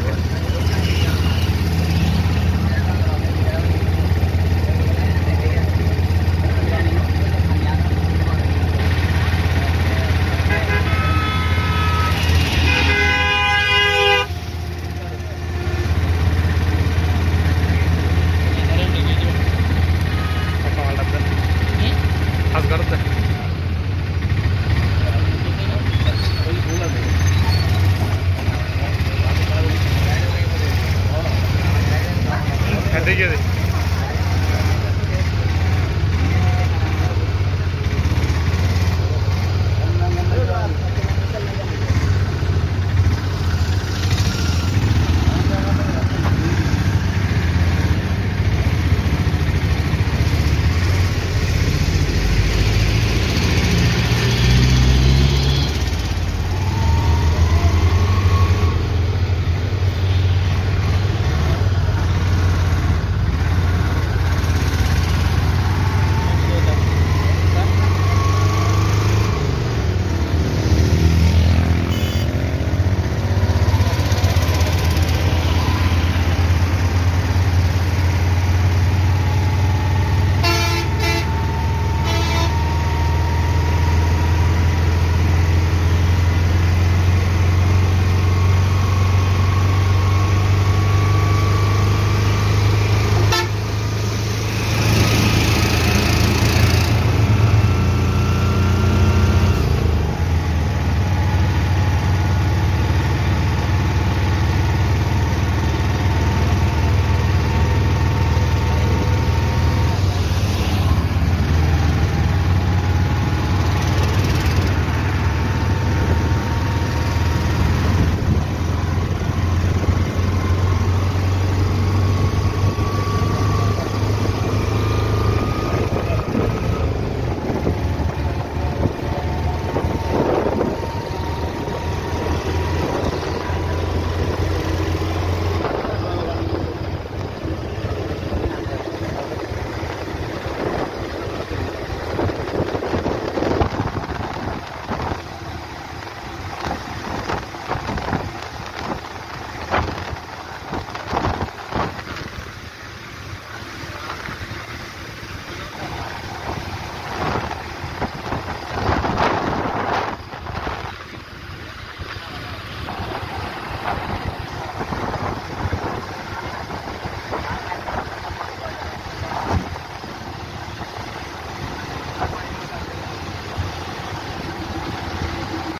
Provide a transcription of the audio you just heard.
everyone. Enrique.